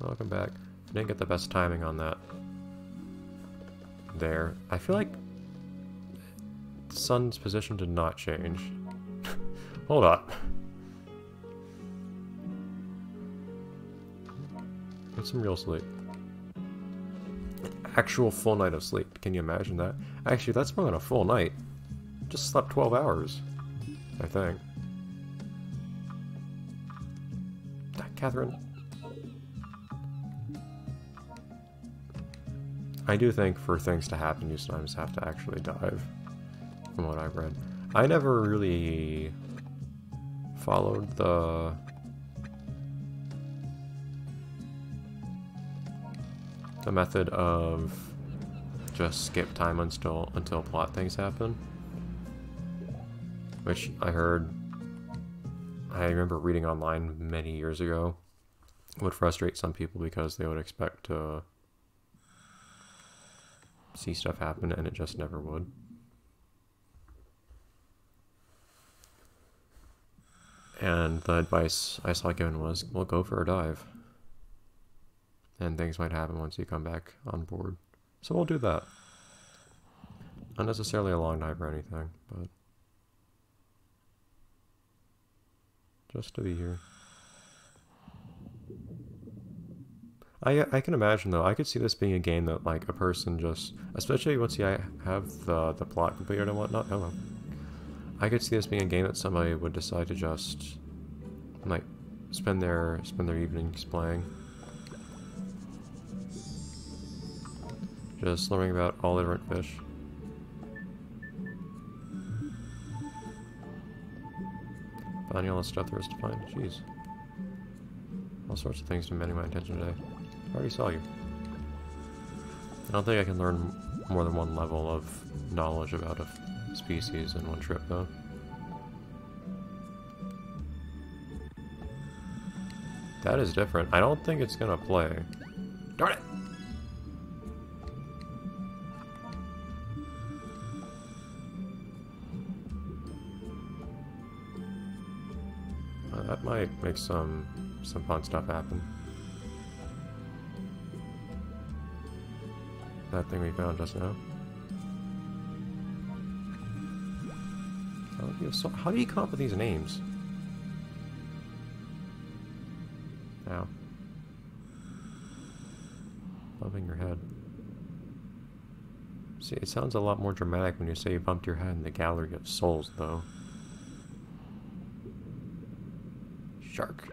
Welcome back. I didn't get the best timing on that. There. I feel like the sun's position did not change. Hold up. Get some real sleep. Actual full night of sleep. Can you imagine that? Actually, that's more than a full night. Just slept 12 hours. I think. Catherine. I do think for things to happen, you sometimes have to actually dive, from what I've read. I never really followed the... the method of just skip time until until plot things happen. Which I heard I remember reading online many years ago would frustrate some people because they would expect to see stuff happen and it just never would. And the advice I saw given was, well, go for a dive. And things might happen once you come back on board. So we'll do that. Not necessarily a long dive or anything, but just to be here. I I can imagine though. I could see this being a game that like a person just, especially once you have the the plot completed and whatnot. Oh Hello. I could see this being a game that somebody would decide to just like spend their spend their evenings playing. Just learning about all different fish. Finding all the stuff there is to find. Jeez. All sorts of things demanding my attention today. I already saw you. I don't think I can learn more than one level of knowledge about a species in one trip, though. That is different. I don't think it's gonna play. Darn it! Uh, that might make some some fun stuff happen. That thing we found just now. How do you come up with these names? Ow. Bumping your head. See, it sounds a lot more dramatic when you say you bumped your head in the gallery of souls, though. Shark.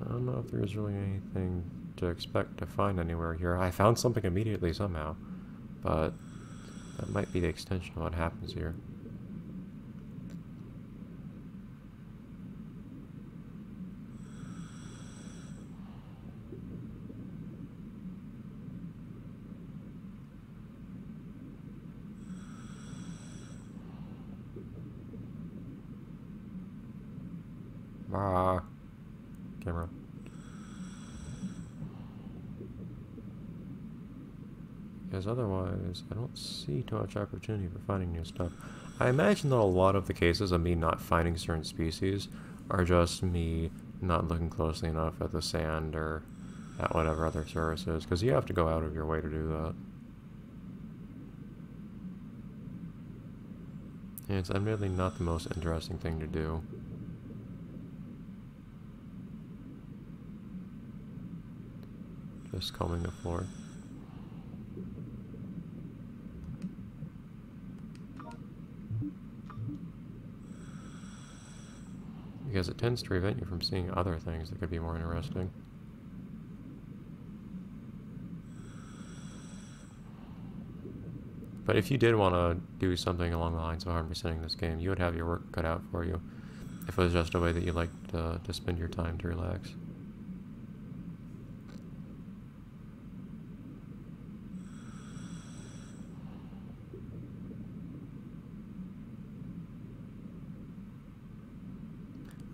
I don't know there's really anything to expect to find anywhere here. I found something immediately somehow, but that might be the extension of what happens here. Ah, camera. Because otherwise, I don't see too much opportunity for finding new stuff. I imagine that a lot of the cases of me not finding certain species are just me not looking closely enough at the sand or at whatever other services, because you have to go out of your way to do that. And it's admittedly not the most interesting thing to do. Just combing the floor. Because it tends to prevent you from seeing other things that could be more interesting. But if you did want to do something along the lines of 100%ing this game, you would have your work cut out for you. If it was just a way that you like to, uh, to spend your time to relax.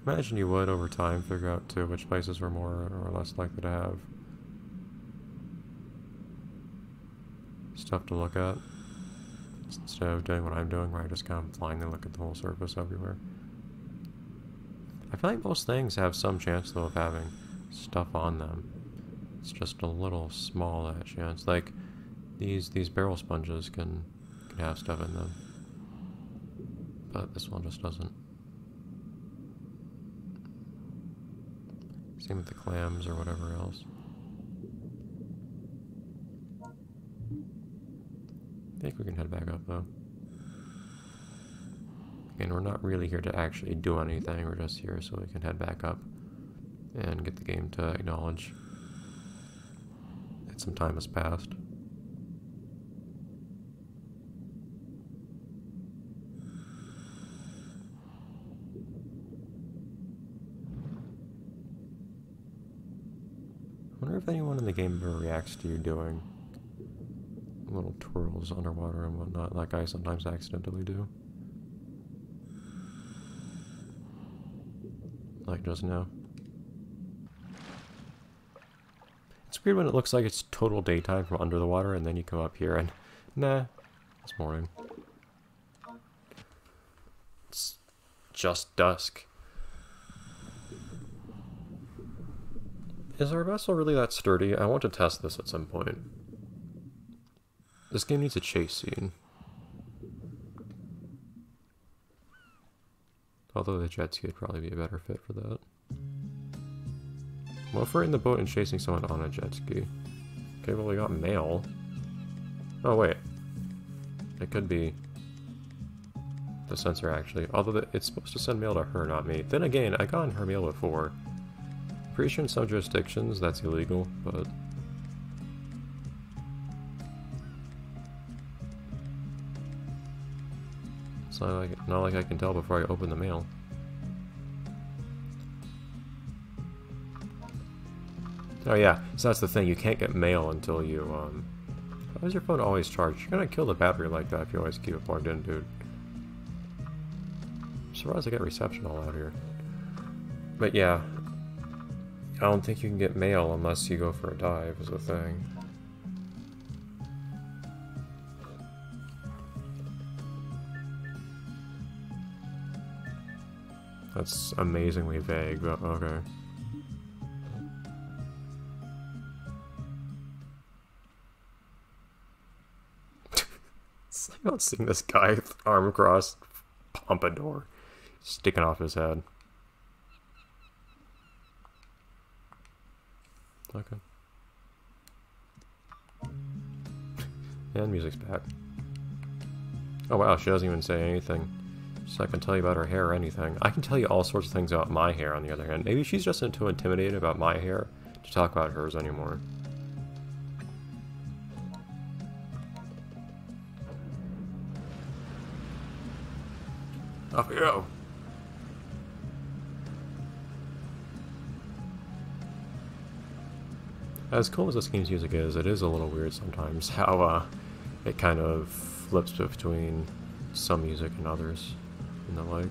Imagine you would, over time, figure out too which places were more or less likely to have stuff to look at. Instead of doing what I'm doing, where I just kind of blindly look at the whole surface everywhere. I feel like most things have some chance, though, of having stuff on them. It's just a little small, that chance. Like, these these barrel sponges can, can have stuff in them. But this one just doesn't. Same with the clams or whatever else. I think we can head back up though. Again, we're not really here to actually do anything, we're just here so we can head back up and get the game to acknowledge that some time has passed. I wonder if anyone in the game reacts to you doing little twirls underwater and whatnot, like I sometimes accidentally do. Like just now. It's weird when it looks like it's total daytime from under the water, and then you come up here and, nah, it's morning. It's just dusk. Is our vessel really that sturdy? I want to test this at some point. This game needs a chase scene. Although the jet ski would probably be a better fit for that. What if we're in the boat and chasing someone on a jet ski? Okay, well we got mail. Oh wait. It could be the sensor actually. Although it's supposed to send mail to her, not me. Then again, I got in her mail before. Pretty sure in some jurisdictions that's illegal, but... It's not like, not like I can tell before I open the mail. Oh yeah, so that's the thing, you can't get mail until you, um... Why is your phone always charged? You're gonna kill the battery like that if you always keep it plugged in, dude. I'm surprised I get reception all out here. But yeah, I don't think you can get mail unless you go for a dive, is the thing. That's amazingly vague, but okay. like not seeing this guy arm crossed pompadour sticking off his head. Okay. And music's back. Oh wow, she doesn't even say anything. So I can tell you about her hair or anything. I can tell you all sorts of things about my hair on the other hand. Maybe she's just too intimidated about my hair to talk about hers anymore. Up you go. As cool as this game's music is, it is a little weird sometimes how uh, it kind of flips between some music and others and the like.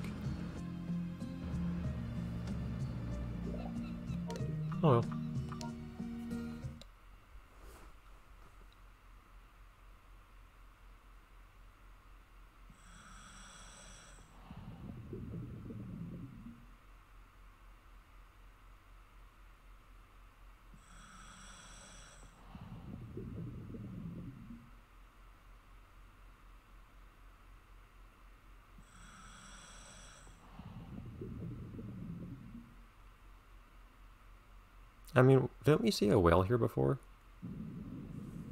Oh well. I mean, didn't we see a whale here before?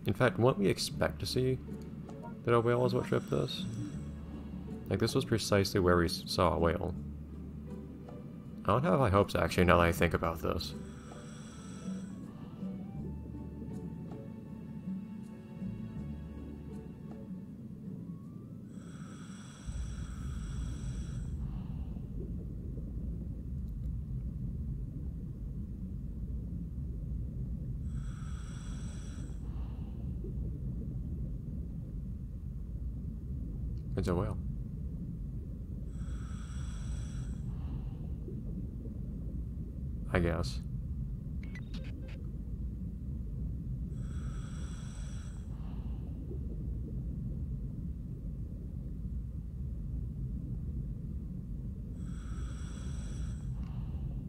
In fact, wouldn't we expect to see that a whale is what tripped us? Like, this was precisely where we saw a whale. I don't have high hopes, actually, now that I think about this. It's a whale. I guess.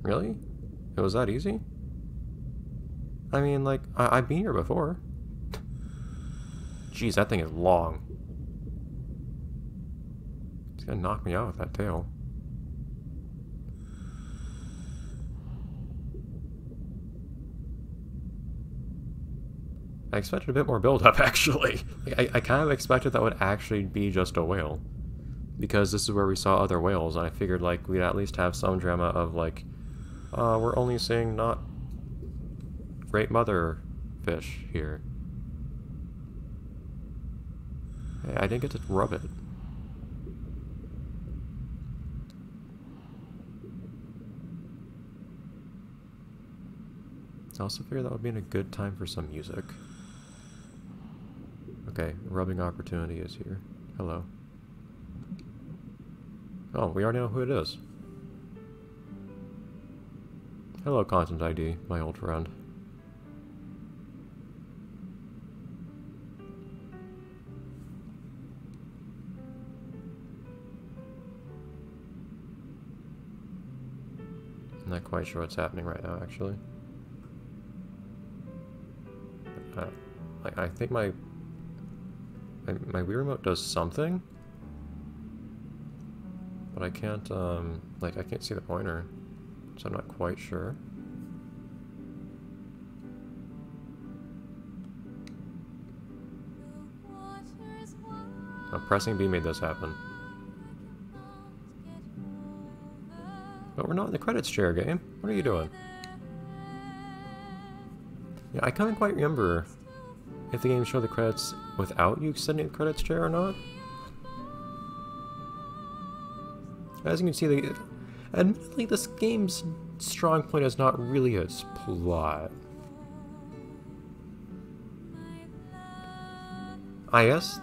Really? It was that easy? I mean, like, I have been here before. Jeez, that thing is long. It's gonna knock me out with that tail. I expected a bit more build-up, actually. I, I kind of expected that would actually be just a whale. Because this is where we saw other whales, and I figured, like, we'd at least have some drama of, like, uh, we're only seeing not great mother fish here. Hey, I didn't get to rub it. I also figured that would be in a good time for some music. Okay, rubbing opportunity is here. Hello. Oh, we already know who it is. Hello, Content ID, my old friend. I'm not quite sure what's happening right now, actually. I, I think my, my my Wii remote does something, but I can't um like I can't see the pointer, so I'm not quite sure. Oh, pressing B made this happen. But we're not in the credits chair game. What are you doing? Yeah, I can't quite remember if the game showed the credits without you extending the credits chair or not. As you can see, the, admittedly, this game's strong point is not really its plot. I guess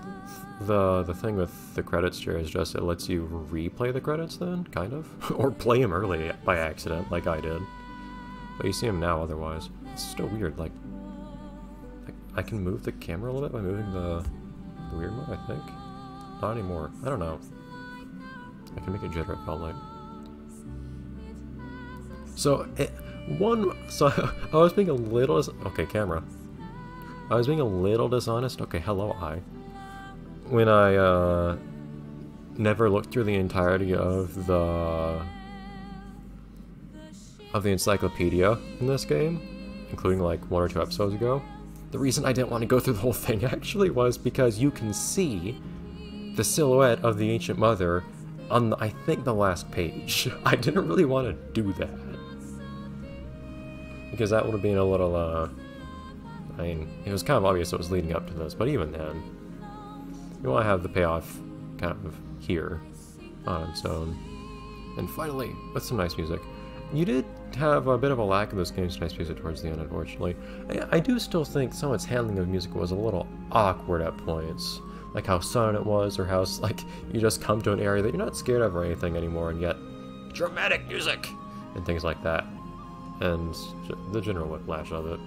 the the thing with the credits chair is just it lets you replay the credits then, kind of. or play them early by accident, like I did. But you see them now otherwise. It's still weird, like, like I can move the camera a little bit by moving the, the Wiimote, I think. Not anymore. I don't know. I can make it jitter, it felt like. So, it, one, so I was being a little, okay, camera. I was being a little dishonest. Okay, hello, I. When I, uh, never looked through the entirety of the, of the encyclopedia in this game, including like one or two episodes ago. The reason I didn't want to go through the whole thing actually was because you can see the silhouette of the Ancient Mother on, the, I think, the last page. I didn't really want to do that. Because that would have been a little, uh... I mean, it was kind of obvious it was leading up to this, but even then, you want to have the payoff kind of here on its own. And finally, with some nice music. You did have a bit of a lack of those game's nice music towards the end, unfortunately. I, I do still think some of its handling of music was a little awkward at points like how sudden it was, or how like you just come to an area that you're not scared of or anything anymore, and yet dramatic music and things like that, and the general whiplash of it.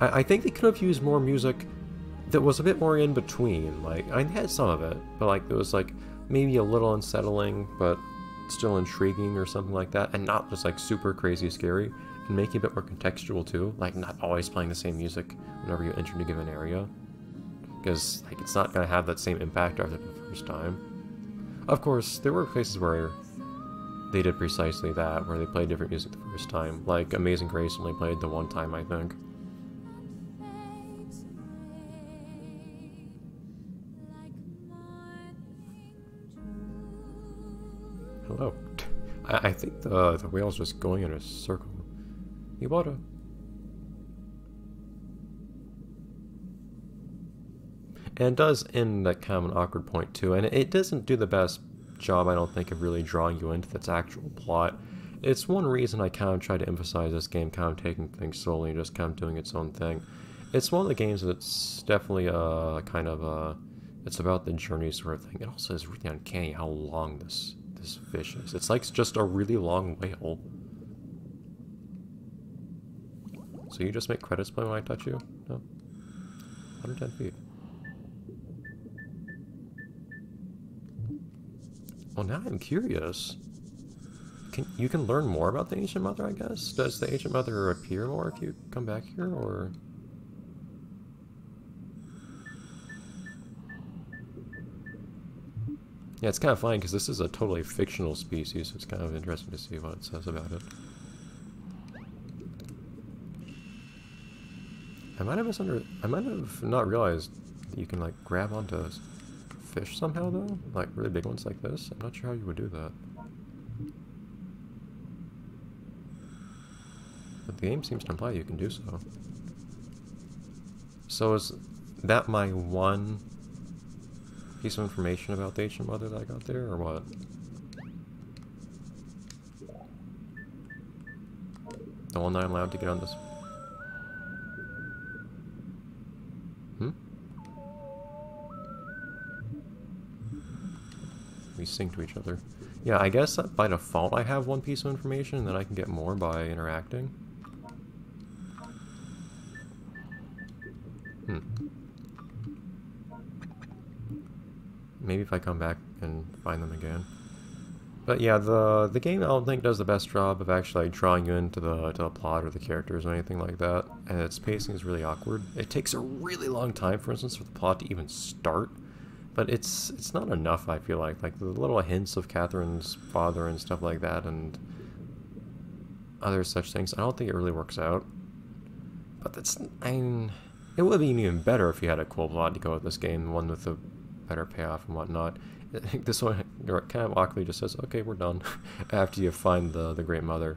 I, I think they could have used more music that was a bit more in between. Like I had some of it, but like it was like maybe a little unsettling, but still intriguing or something like that, and not just like super crazy scary, and making it a bit more contextual too, like not always playing the same music whenever you enter a given area because like it's not going to have that same impact after the first time. Of course, there were places where they did precisely that, where they played different music the first time. Like Amazing Grace only played the one time, I think. I, I think the, the whale's just going in a circle. Iwata. And it does end at kind of an awkward point too, and it doesn't do the best job, I don't think, of really drawing you into its actual plot. It's one reason I kind of try to emphasize this game kind of taking things slowly and just kind of doing its own thing. It's one of the games that's definitely a uh, kind of a, uh, it's about the journey sort of thing. It also is really uncanny how long this this fish is. It's like just a really long whale. So you just make credits play when I touch you? No. 110 feet. Well, now I'm curious. can you can learn more about the Ancient Mother, I guess? Does the Ancient Mother appear more if you come back here, or...? Yeah, it's kind of funny because this is a totally fictional species, so it's kind of interesting to see what it says about it. I might have misunder- I might have not realized that you can like grab onto fish somehow though? Like really big ones like this? I'm not sure how you would do that. But the game seems to imply you can do so. So is that my one piece of information about the ancient mother that I got there, or what? The one that I'm allowed to get on this Hmm? We sync to each other. Yeah, I guess by default I have one piece of information, and then I can get more by interacting. Maybe if I come back and find them again. But yeah, the the game I don't think does the best job of actually drawing you into the, to the plot or the characters or anything like that, and its pacing is really awkward. It takes a really long time, for instance, for the plot to even start, but it's it's not enough. I feel like like the little hints of Catherine's father and stuff like that, and other such things. I don't think it really works out. But that's I mean, it would be even better if you had a cool plot to go with this game, one with a better payoff and whatnot. this one kind of awkwardly just says, okay, we're done, after you find the, the Great Mother.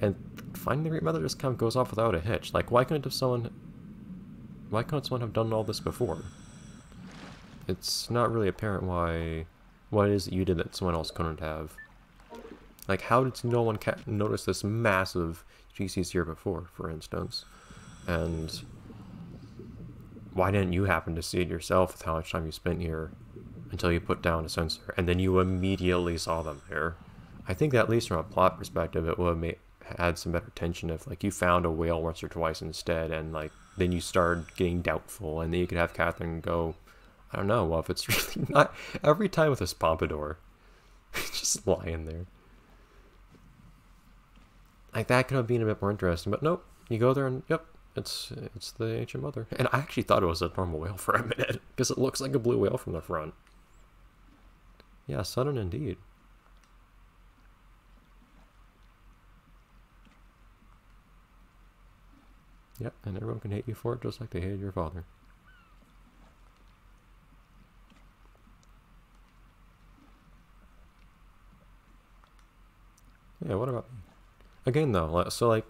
And finding the Great Mother just kind of goes off without a hitch. Like, why couldn't have someone... Why couldn't someone have done all this before? It's not really apparent why... What it is that you did that someone else couldn't have. Like, how did no one notice this massive GCs here before, for instance? And why didn't you happen to see it yourself with how much time you spent here until you put down a sensor, and then you immediately saw them there. I think that at least from a plot perspective, it would have had some better tension if like you found a whale once or twice instead, and like then you started getting doubtful, and then you could have Catherine go, I don't know, well if it's really not every time with this pompadour, just lying there. Like that could have been a bit more interesting, but nope. You go there and yep, it's it's the ancient mother. And I actually thought it was a normal whale for a minute because it looks like a blue whale from the front. Yeah, sudden indeed. Yep, and everyone can hate you for it just like they hated your father. Yeah, what about me? Again though, so like,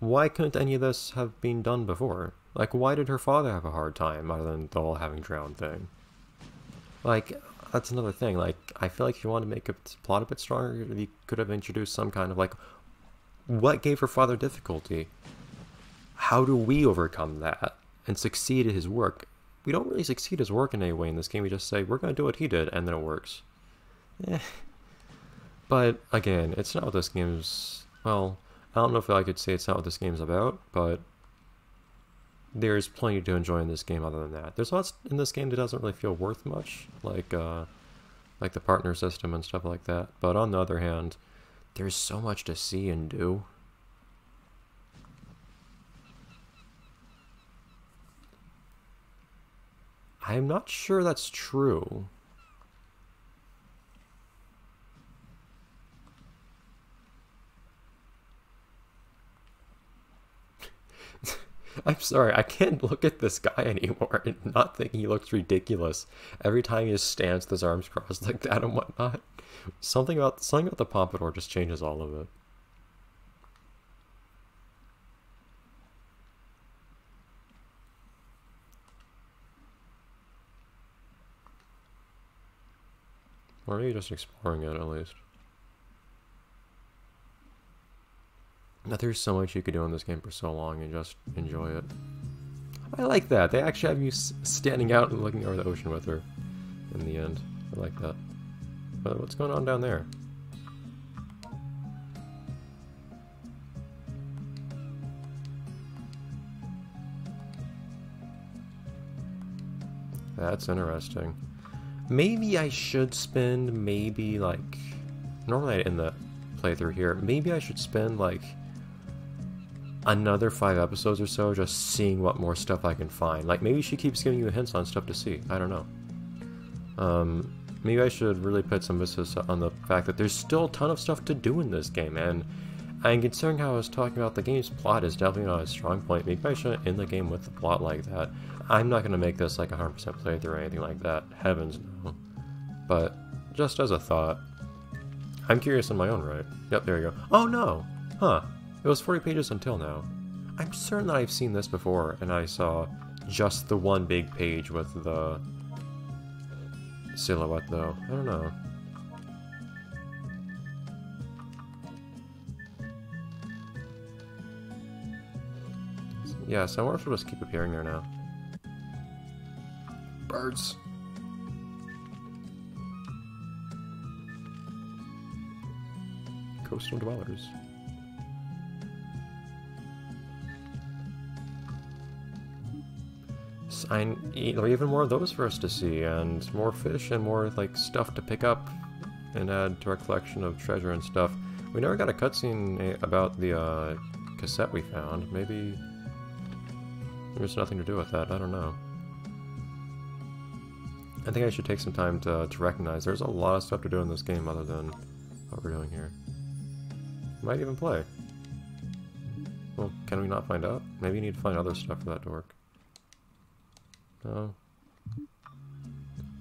why couldn't any of this have been done before? Like, why did her father have a hard time other than the whole having drowned thing? Like, that's another thing. Like, I feel like if you want to make a plot a bit stronger, you could have introduced some kind of like, what gave her father difficulty? How do we overcome that and succeed at his work? We don't really succeed his work in any way in this game. We just say we're going to do what he did, and then it works. Eh. But again, it's not what this game's. Well, I don't know if I could say it's not what this game's about, but there's plenty to enjoy in this game other than that. There's lots in this game that doesn't really feel worth much, like uh, like the partner system and stuff like that. But on the other hand, there's so much to see and do. I'm not sure that's true. I'm sorry, I can't look at this guy anymore and not think he looks ridiculous every time he just stands with his arms crossed like that and whatnot. Something about something about the pompadour just changes all of it. Or maybe just exploring it at least. There's so much you could do in this game for so long and just enjoy it. I like that. They actually have you standing out and looking over the ocean with her in the end. I like that. But what's going on down there? That's interesting. Maybe I should spend maybe like normally in the playthrough here. Maybe I should spend like another five episodes or so just seeing what more stuff I can find. Like maybe she keeps giving you hints on stuff to see. I don't know. Um, maybe I should really put some emphasis on the fact that there's still a ton of stuff to do in this game, and and considering how I was talking about the game's plot is definitely not a strong point, maybe I shouldn't end the game with the plot like that. I'm not going to make this like a 100% playthrough or anything like that, heavens no. But, just as a thought, I'm curious in my own right. Yep, there you go. Oh no! Huh. It was 40 pages until now. I'm certain that I've seen this before, and I saw just the one big page with the silhouette though. I don't know. Yeah, so if will just keep appearing there now. Birds. Coastal dwellers. I even more of those for us to see, and more fish and more like stuff to pick up and add to our collection of treasure and stuff. We never got a cutscene eh, about the uh, cassette we found. Maybe there's nothing to do with that. I don't know. I think I should take some time to, to recognize there's a lot of stuff to do in this game other than what we're doing here. Might even play. Well, can we not find out? Maybe you need to find other stuff for that to work. No.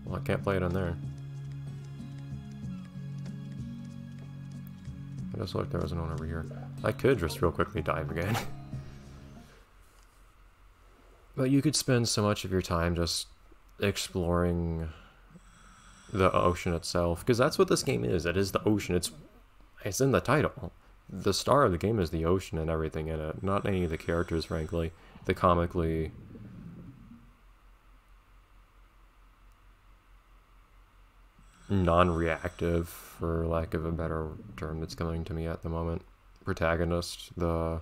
Well, I can't play it on there. I just like there wasn't one over here. I could just real quickly dive again. but you could spend so much of your time just exploring the ocean itself because that's what this game is it is the ocean it's it's in the title the star of the game is the ocean and everything in it not any of the characters frankly the comically non-reactive for lack of a better term that's coming to me at the moment protagonist the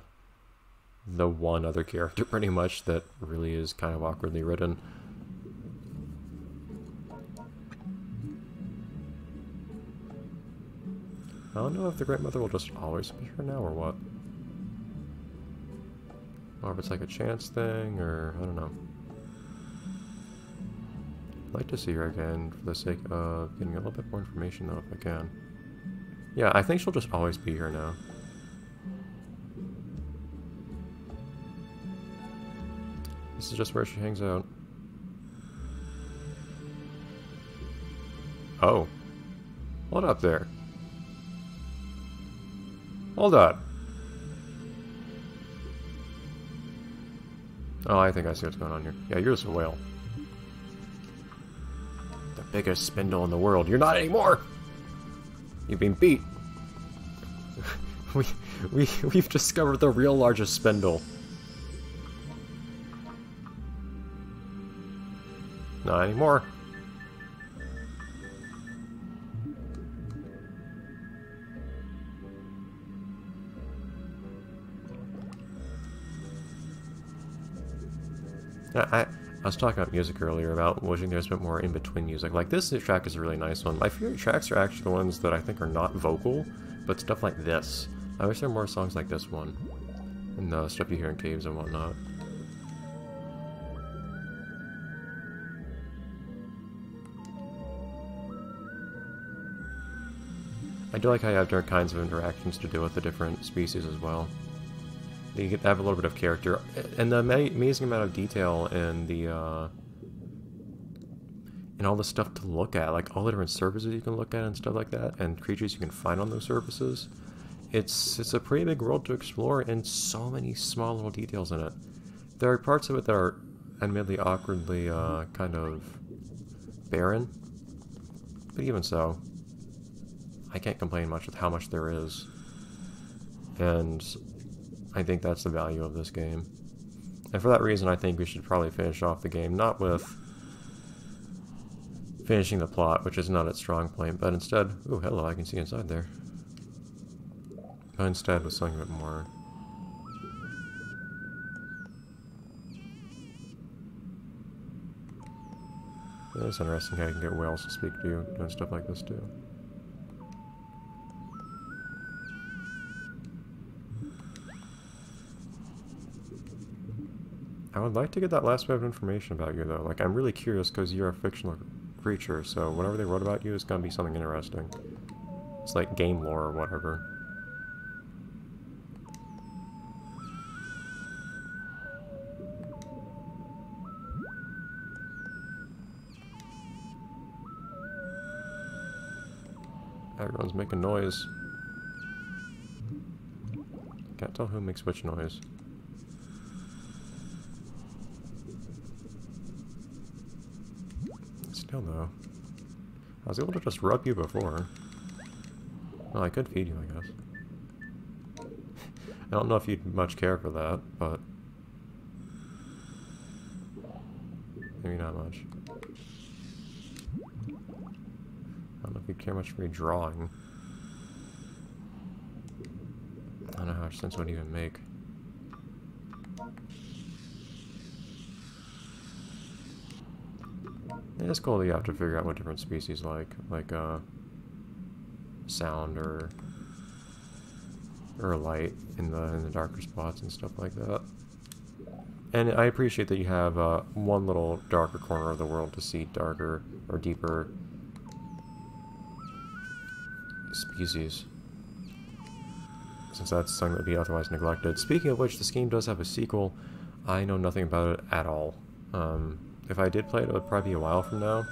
the one other character pretty much that really is kind of awkwardly written I don't know if the Great Mother will just always be here now or what. Or if it's like a chance thing, or I don't know. Like to see her again for the sake of getting a little bit more information though if I can. Yeah, I think she'll just always be here now. This is just where she hangs out. Oh. What up there? Hold up. Oh, I think I see what's going on here. Yeah, you're just a whale. Biggest spindle in the world. You're not anymore! You've been beat. we, we, we've discovered the real largest spindle. Not anymore. I, I was talking about music earlier, about wishing there's a bit more in-between music. Like, this track is a really nice one. My favorite tracks are actually the ones that I think are not vocal, but stuff like this. I wish there were more songs like this one. And the stuff you hear in caves and whatnot. I do like how you have different kinds of interactions to do with the different species as well. Get have a little bit of character, and the amazing amount of detail in the uh, and all the stuff to look at, like all the different surfaces you can look at and stuff like that, and creatures you can find on those surfaces. It's it's a pretty big world to explore, and so many small little details in it. There are parts of it that are admittedly awkwardly uh, kind of barren, but even so, I can't complain much with how much there is. And I think that's the value of this game. And for that reason, I think we should probably finish off the game, not with finishing the plot, which is not its strong point, but instead... Oh, hello, I can see inside there. But instead with something a bit more... It's interesting how you can get whales to speak to you, doing stuff like this too. I would like to get that last bit of information about you, though. Like, I'm really curious because you're a fictional creature, so whatever they wrote about you is going to be something interesting. It's like game lore or whatever. Everyone's making noise. Can't tell who makes which noise. Still though. I was able to just rub you before. Well, I could feed you, I guess. I don't know if you'd much care for that, but... Maybe not much. I don't know if you'd care much for me drawing. I don't know how much sense it would even make. It's cool that you have to figure out what different species like, like, uh, sound or or light in the in the darker spots and stuff like that. And I appreciate that you have uh, one little darker corner of the world to see darker or deeper species. Since that's something that would be otherwise neglected. Speaking of which, this game does have a sequel. I know nothing about it at all. Um, if I did play it, it would probably be a while from now.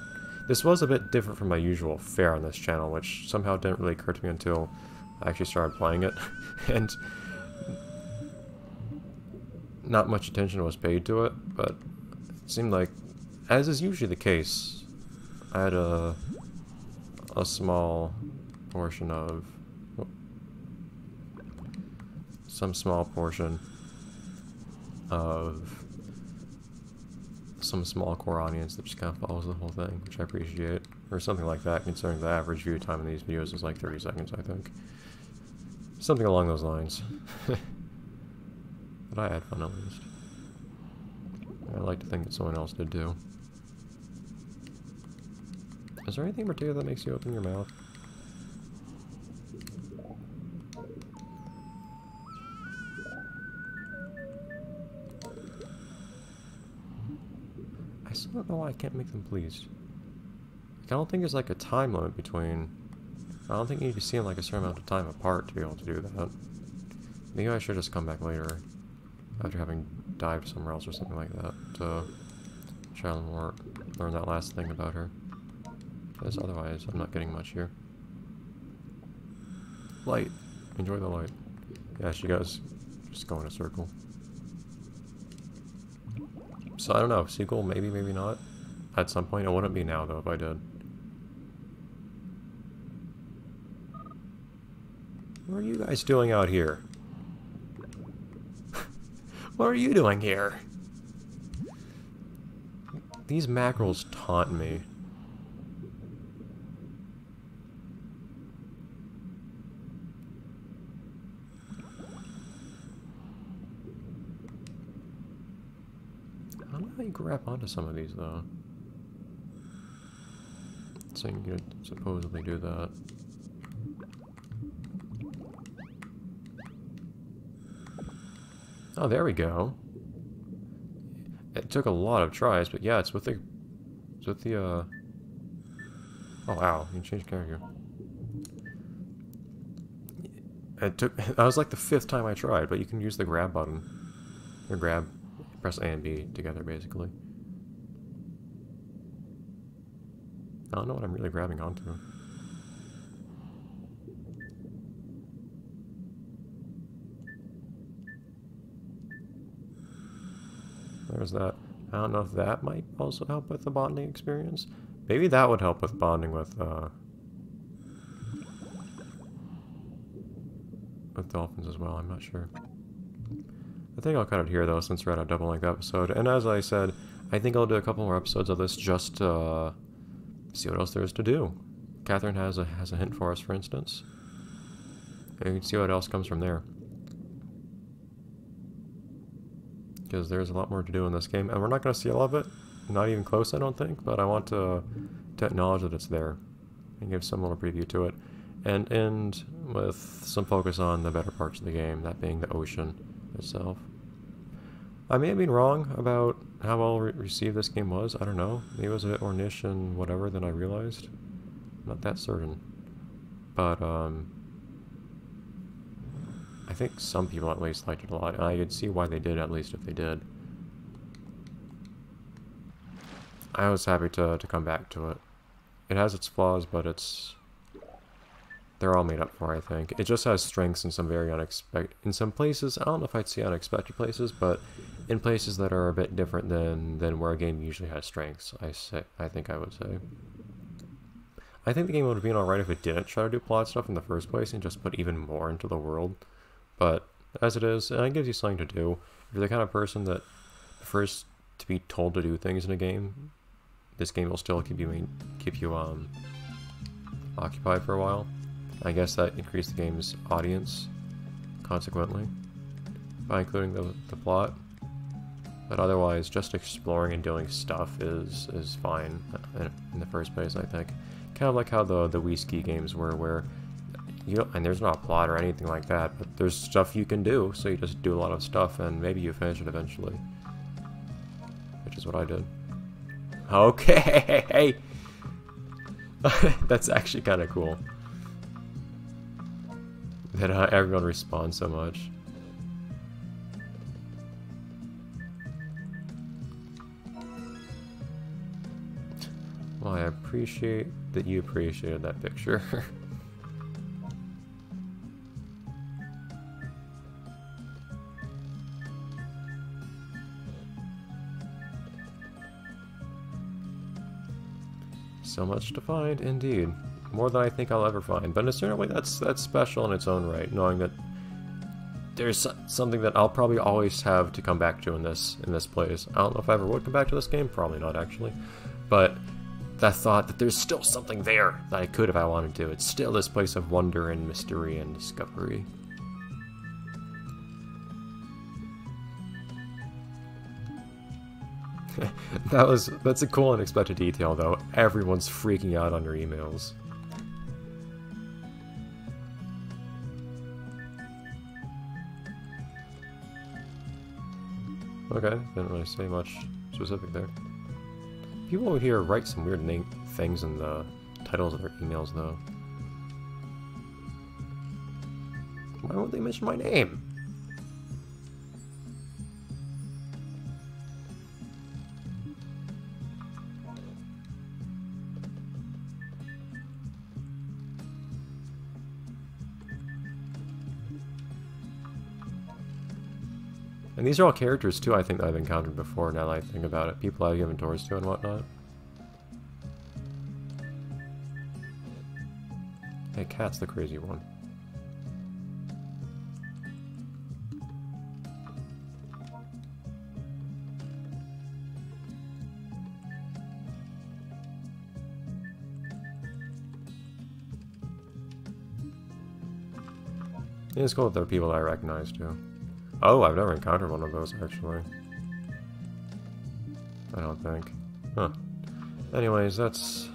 This was a bit different from my usual fare on this channel, which somehow didn't really occur to me until I actually started playing it. and not much attention was paid to it, but it seemed like, as is usually the case, I had a, a small portion of, some small portion of some small core audience that just kind of follows the whole thing, which I appreciate. Or something like that, considering the average view time in these videos is like 30 seconds, I think. Something along those lines. but I had fun at least. I like to think that someone else did too. Is there anything in particular that makes you open your mouth? I don't know why I can't make them pleased. I don't think there's like a time limit between... I don't think you need to see them like a certain amount of time apart to be able to do that. Maybe I should just come back later after having dived somewhere else or something like that to try and learn that last thing about her. Because otherwise, I'm not getting much here. Light. Enjoy the light. Yeah, she goes just go in a circle. So I don't know, sequel, maybe, maybe not. At some point, it wouldn't be now though if I did. What are you guys doing out here? what are you doing here? These mackerels taunt me. Grab onto some of these, though. So you could supposedly do that. Oh, there we go. It took a lot of tries, but yeah, it's with the... It's with the, uh... Oh, wow, you can change character. It took... That was like the fifth time I tried, but you can use the grab button. Or grab Press A and B together, basically. I don't know what I'm really grabbing onto. There's that. I don't know if that might also help with the bonding experience. Maybe that would help with bonding with, uh, with dolphins as well, I'm not sure. I think I'll cut it here, though, since we're at a double length episode. And as I said, I think I'll do a couple more episodes of this just to uh, see what else there is to do. Catherine has a, has a hint for us, for instance. And you can see what else comes from there. Because there's a lot more to do in this game. And we're not going to see all of it. Not even close, I don't think. But I want to, to acknowledge that it's there. And give some little preview to it. And end with some focus on the better parts of the game, that being the ocean itself. I may have been wrong about how well re received this game was. I don't know. Maybe it was a bit more niche and whatever than I realized. Not that certain. But, um... I think some people at least liked it a lot, and I could see why they did, at least if they did. I was happy to, to come back to it. It has its flaws, but it's... They're all made up for, I think. It just has strengths in some very unexpected... In some places, I don't know if I'd say unexpected places, but in places that are a bit different than, than where a game usually has strengths, I say, I think I would say. I think the game would have been alright if it didn't try to do plot stuff in the first place and just put even more into the world. But as it is, and it gives you something to do. If you're the kind of person that prefers to be told to do things in a game, this game will still keep you keep you um occupied for a while. I guess that increased the game's audience, consequently, by including the, the plot. But otherwise, just exploring and doing stuff is is fine uh, in, in the first place, I think. Kind of like how the the Wii Ski games were, where you don't, and there's not a plot or anything like that, but there's stuff you can do, so you just do a lot of stuff, and maybe you finish it eventually. Which is what I did. Okay! That's actually kind of cool. That uh, everyone responds so much. Well, I appreciate that you appreciated that picture. So much to find, indeed. More than I think I'll ever find. But in a certain way, that's that's special in its own right, knowing that there's something that I'll probably always have to come back to in this in this place. I don't know if I ever would come back to this game, probably not actually. But that thought that there's still something there that I could if I wanted to. It's still this place of wonder and mystery and discovery. that was that's a cool unexpected detail though. Everyone's freaking out on your emails. Okay, didn't really say much specific there. People over here write some weird name things in the titles of their emails though. Why won't they mention my name? And these are all characters, too, I think, that I've encountered before, now that I think about it. People I've given tours to and whatnot. Hey, Cat's the crazy one. It's cool that there are people I recognize, too. Oh, I've never encountered one of those, actually. I don't think. Huh. Anyways, that's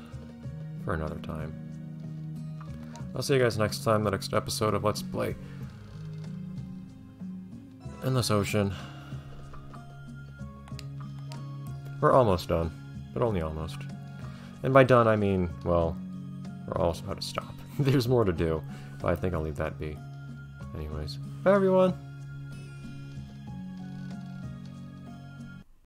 for another time. I'll see you guys next time, the next episode of Let's Play Endless Ocean. We're almost done, but only almost. And by done, I mean, well, we're almost about to stop. There's more to do, but I think I'll leave that be. Anyways, bye everyone!